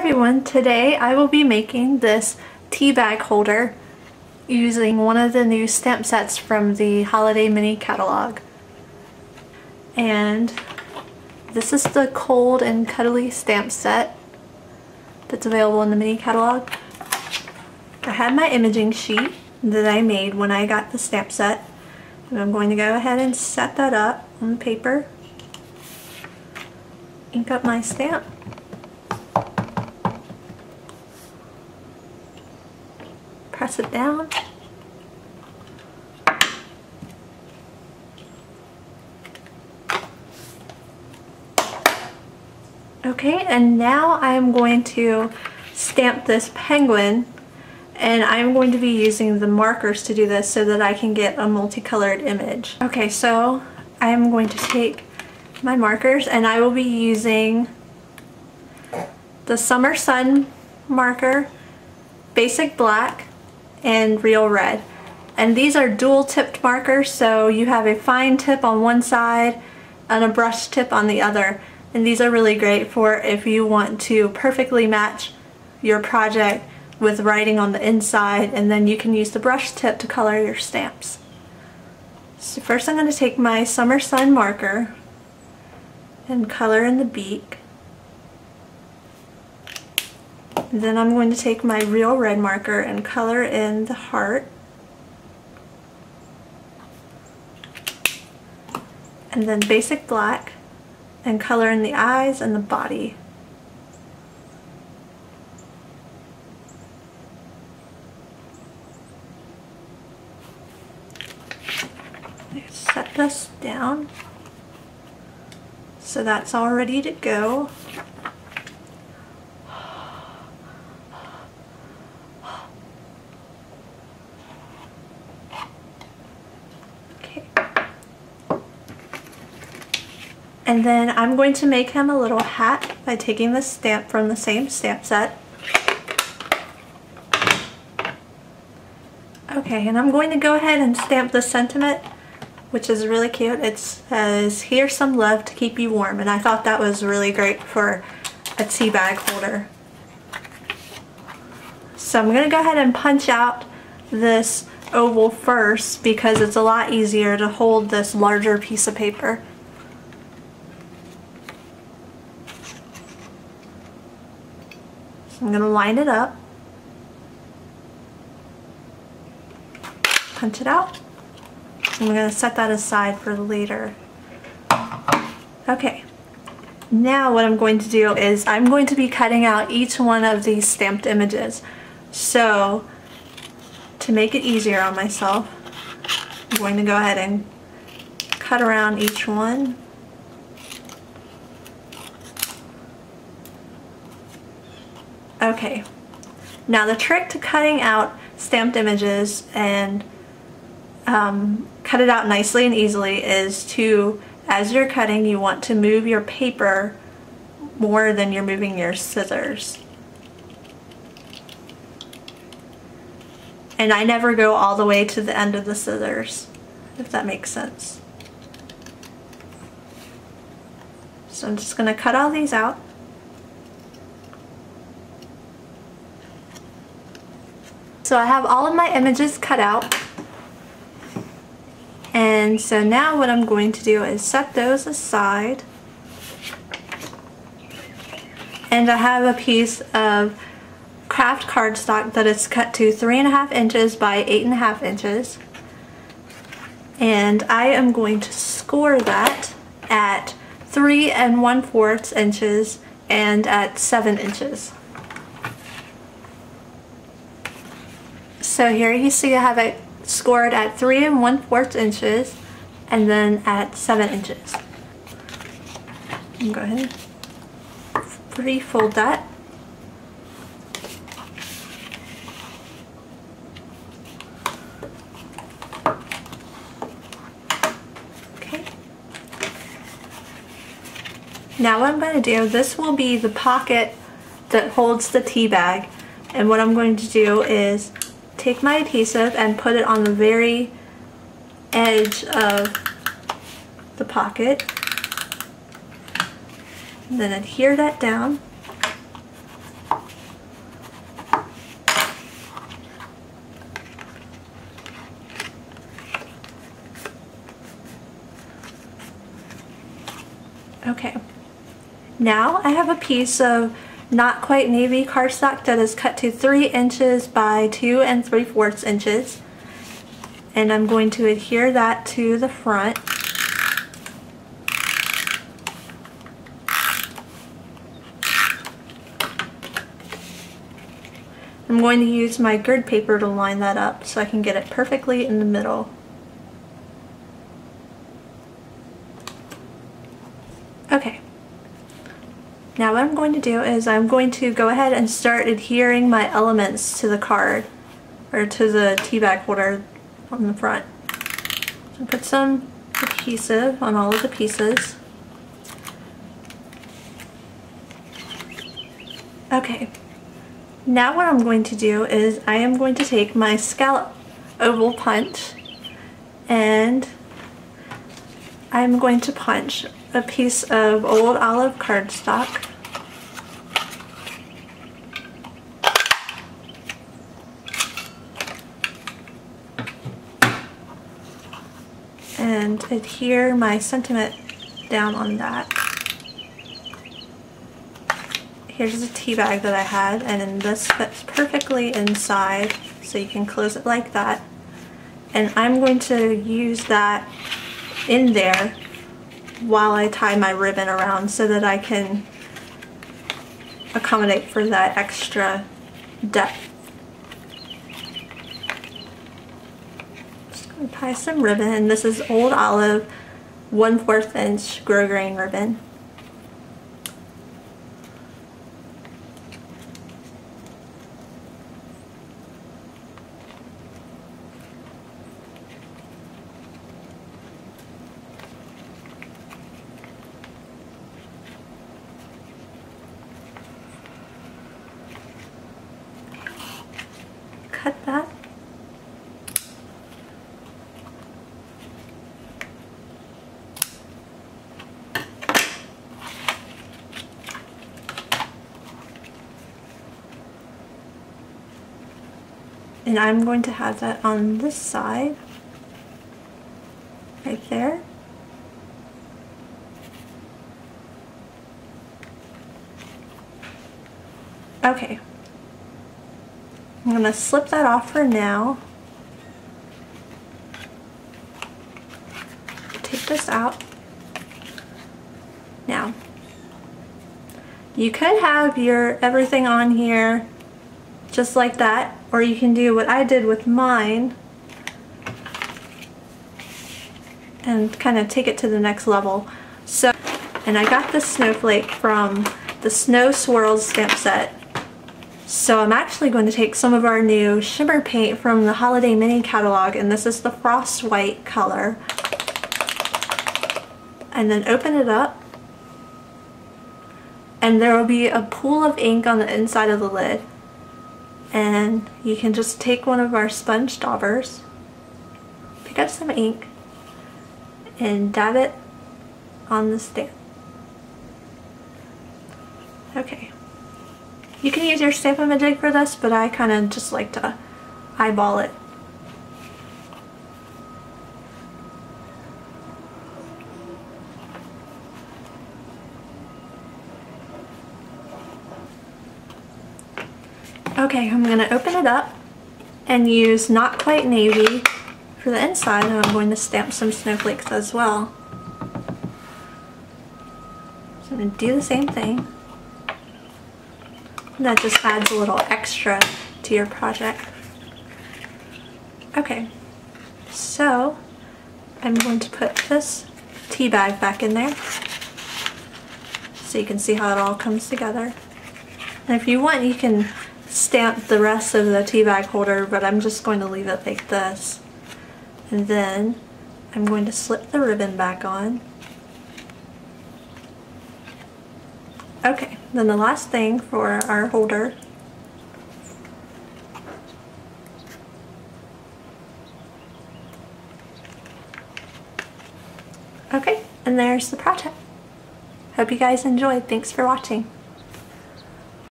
everyone, today I will be making this tea bag holder using one of the new stamp sets from the Holiday Mini catalog. And this is the cold and cuddly stamp set that's available in the mini catalog. I have my imaging sheet that I made when I got the stamp set. And I'm going to go ahead and set that up on paper. Ink up my stamp. Press it down. Okay, and now I'm going to stamp this penguin and I'm going to be using the markers to do this so that I can get a multicolored image. Okay, so I'm going to take my markers and I will be using the Summer Sun marker, Basic Black, and Real Red. And these are dual tipped markers, so you have a fine tip on one side and a brush tip on the other. And these are really great for if you want to perfectly match your project with writing on the inside and then you can use the brush tip to color your stamps. So first I'm going to take my Summer Sun marker and color in the beak. Then I'm going to take my real red marker and color in the heart. And then basic black and color in the eyes and the body. Set this down. So that's all ready to go. And then I'm going to make him a little hat by taking the stamp from the same stamp set. Okay, and I'm going to go ahead and stamp the sentiment, which is really cute. It says, here's some love to keep you warm. And I thought that was really great for a tea bag holder. So I'm going to go ahead and punch out this oval first because it's a lot easier to hold this larger piece of paper. I'm going to line it up, punch it out, I'm going to set that aside for later. Okay, now what I'm going to do is I'm going to be cutting out each one of these stamped images. So, to make it easier on myself, I'm going to go ahead and cut around each one. Okay, now the trick to cutting out stamped images and um, cut it out nicely and easily is to, as you're cutting, you want to move your paper more than you're moving your scissors. And I never go all the way to the end of the scissors, if that makes sense. So I'm just going to cut all these out. So I have all of my images cut out. And so now what I'm going to do is set those aside. And I have a piece of craft cardstock that is cut to three and a half inches by eight and a half inches. And I am going to score that at three and one fourths inches and at seven inches. So here you see I have it scored at 3 and 1 4 inches and then at 7 inches. go ahead pre-fold that. Okay. Now what I'm going to do, this will be the pocket that holds the tea bag and what I'm going to do is take my adhesive and put it on the very edge of the pocket. And then adhere that down. Okay. Now I have a piece of not quite navy cardstock that is cut to 3 inches by 2 and 3 fourths inches. And I'm going to adhere that to the front. I'm going to use my grid paper to line that up so I can get it perfectly in the middle. Okay. Now what I'm going to do is I'm going to go ahead and start adhering my elements to the card or to the tea bag holder on the front. So put some adhesive on all of the pieces. Okay, now what I'm going to do is I am going to take my scallop oval punch and I'm going to punch a piece of old olive cardstock and adhere my sentiment down on that here's a tea bag that I had and this fits perfectly inside so you can close it like that and I'm going to use that in there while I tie my ribbon around so that I can accommodate for that extra depth. Just going to tie some ribbon this is Old Olive 1 4th inch grosgrain ribbon. cut that. And I'm going to have that on this side, right there. Okay, I'm going to slip that off for now. Take this out. Now, you could have your everything on here just like that, or you can do what I did with mine and kind of take it to the next level. So, and I got this snowflake from the Snow Swirls stamp set so I'm actually going to take some of our new shimmer paint from the Holiday Mini Catalog, and this is the Frost White color. And then open it up, and there will be a pool of ink on the inside of the lid. And you can just take one of our sponge daubers, pick up some ink, and dab it on the stamp. Okay. You can use your Stamp-A-Majig for this, but I kind of just like to eyeball it. Okay, I'm going to open it up and use Not Quite Navy for the inside and I'm going to stamp some snowflakes as well. So I'm to do the same thing. That just adds a little extra to your project. Okay, so I'm going to put this tea bag back in there so you can see how it all comes together. And if you want, you can stamp the rest of the tea bag holder, but I'm just going to leave it like this. And then I'm going to slip the ribbon back on. Okay, then the last thing for our holder Okay, and there's the project. Hope you guys enjoyed. Thanks for watching.